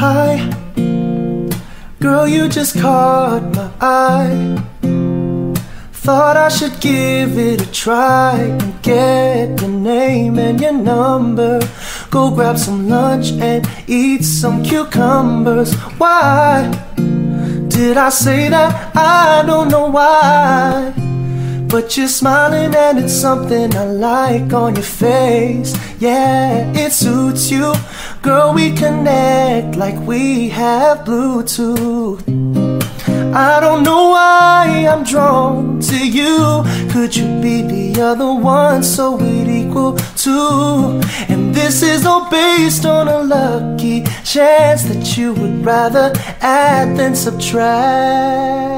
Hi, girl, you just caught my eye. Thought I should give it a try and get your name and your number. Go grab some lunch and eat some cucumbers. Why did I say that? I don't know why. But you're smiling and it's something I like on your face. Yeah, it suits you. Girl, we connect like we have Bluetooth. I don't know why I'm drawn to you. Could you be the other one so we'd equal two? And this is all based on a lucky chance that you would rather add than subtract.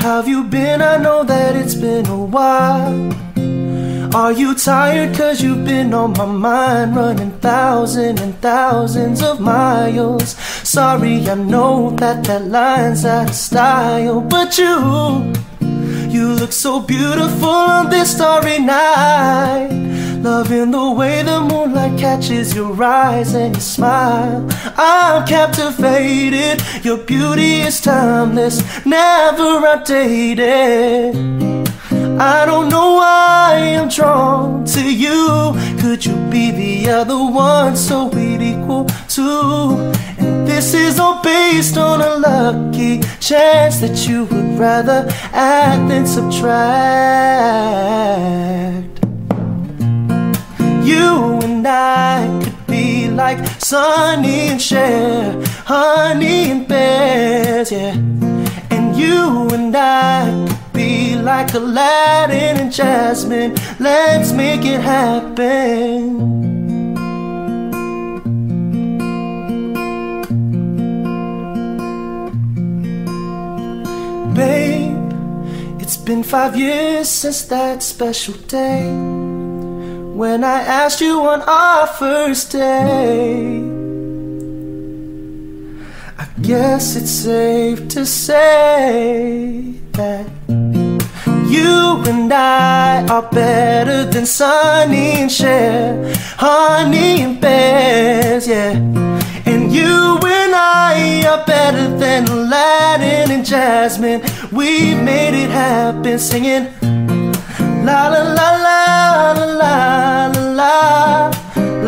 have you been? I know that it's been a while Are you tired? Cause you've been on my mind Running thousands and thousands of miles Sorry, I know that that line's out of style But you, you look so beautiful on this starry night Loving the way the moonlight catches your eyes and your smile. I'm captivated. Your beauty is timeless, never outdated. I don't know why I'm drawn to you. Could you be the other one so we'd equal two? And this is all based on a lucky chance that you would rather add than subtract. You and I could be like Sonny and Cher, honey and bears, yeah. And you and I could be like Aladdin and Jasmine. Let's make it happen. Babe, it's been five years since that special day when I asked you on our first day. I guess it's safe to say that you and I are better than Sonny and Cher, honey and bears, yeah. And you and I are better than Aladdin and Jasmine. We've made it happen, singing. La la la la la la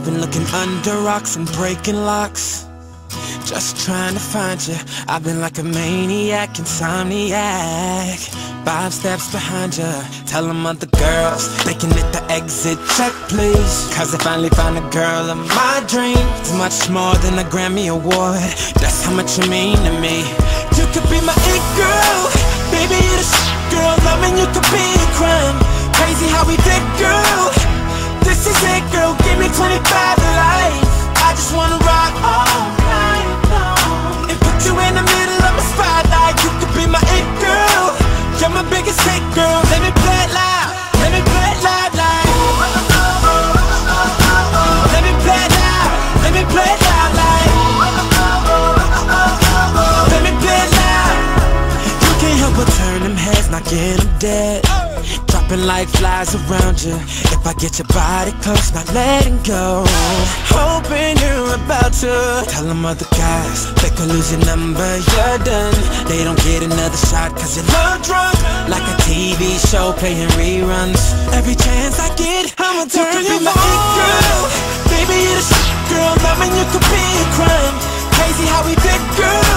I've been looking under rocks and breaking locks. Just trying to find you. I've been like a maniac, insomniac. Five steps behind you. Tell them other girls they can hit the exit check, please. Cause I finally found a girl of my dreams. It's much more than a Grammy Award. That's how much you mean to me. You could be my it girl. Baby, you're the shit, girl. Loving you could be a crime. Crazy how we did, girl. This is it, girl. Give me Jumping like flies around you. If I get your body close, not letting go. Hoping you're about to Tell them other guys They could lose your number, you're done. They don't get another shot cause you're love drunk Like a TV show playing reruns. Every chance I get, I'ma turn you, you my it girl Baby, you're the shit girl Loving you could be a crime. Crazy how we did girl